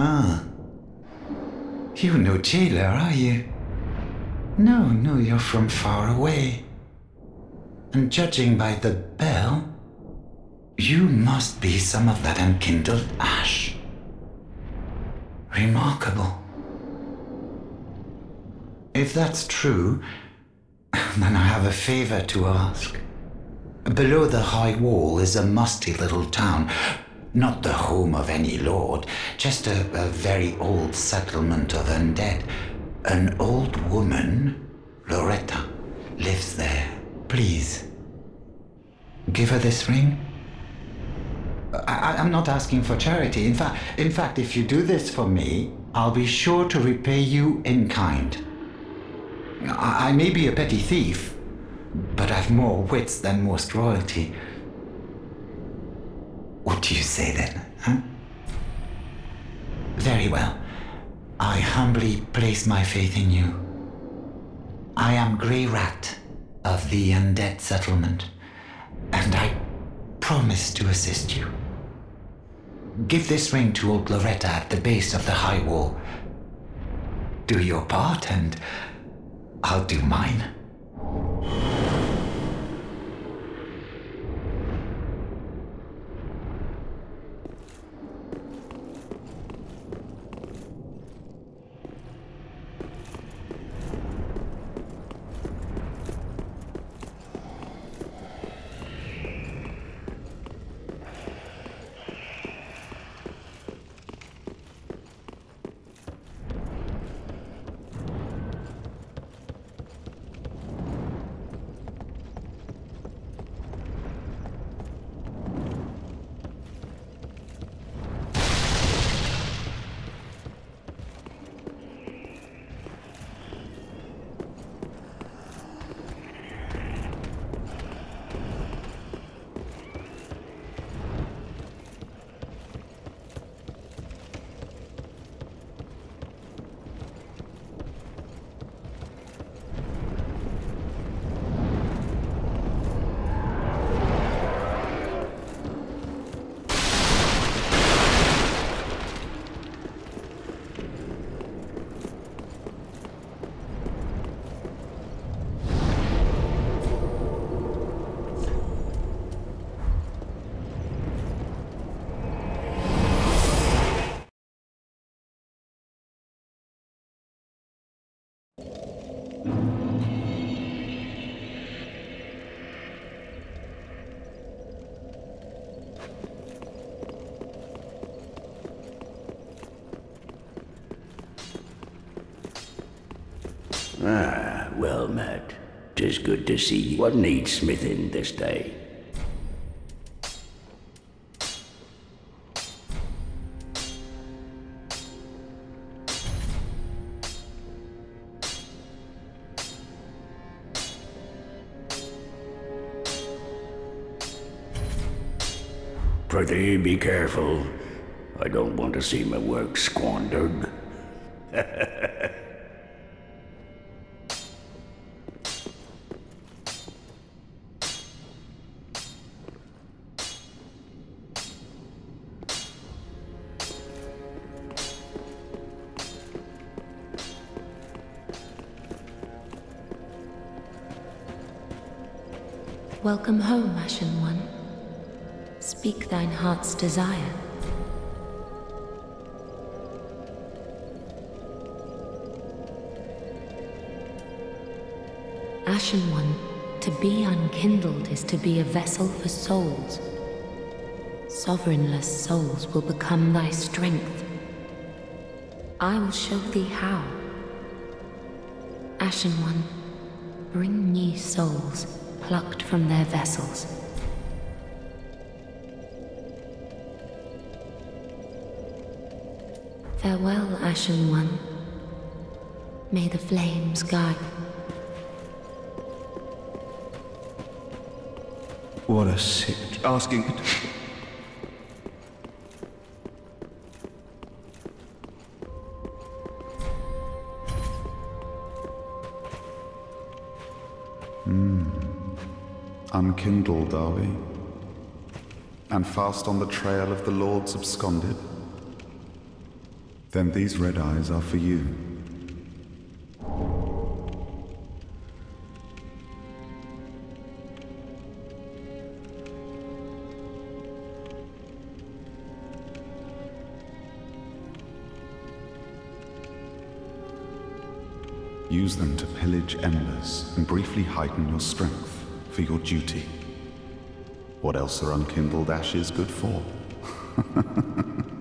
Ah. You're no jailer, are you? No, no, you're from far away. And judging by the bell, you must be some of that unkindled ash. Remarkable. If that's true, then I have a favor to ask. Below the high wall is a musty little town. Not the home of any lord, just a, a very old settlement of undead. An old woman, Loretta, lives there. Please, give her this ring. I, I'm not asking for charity. In fact, in fact, if you do this for me, I'll be sure to repay you in kind. I, I may be a petty thief, but I've more wits than most royalty. What do you say then, huh? Very well. I humbly place my faith in you. I am Greirat of the Undead Settlement, and I promise to assist you. Give this ring to old Loretta at the base of the high wall. Do your part, and I'll do mine. Tis good to see you. What needs smithing this day? Prithee, be careful. I don't want to see my work squandered. Welcome home, Ashen One. Speak thine heart's desire. Ashen One, to be unkindled is to be a vessel for souls. Sovereignless souls will become thy strength. I will show thee how. Ashen One, bring new souls plucked from their vessels. Farewell, Ashen One. May the flames guide. What a sick asking Unkindled, are we? And fast on the trail of the Lords absconded? Then these red eyes are for you. Use them to pillage embers and briefly heighten your strength for your duty. What else are unkindled ashes good for?